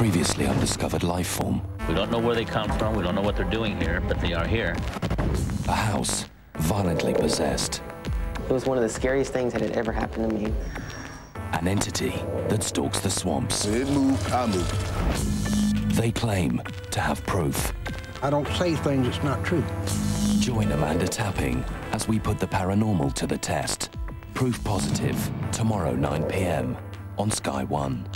previously undiscovered life form. We don't know where they come from, we don't know what they're doing here, but they are here. A house violently possessed. It was one of the scariest things that had ever happened to me. An entity that stalks the swamps. It moved, I moved. They claim to have proof. I don't say things that's not true. Join Amanda Tapping as we put the paranormal to the test. Proof positive, tomorrow 9 p.m. on Sky One.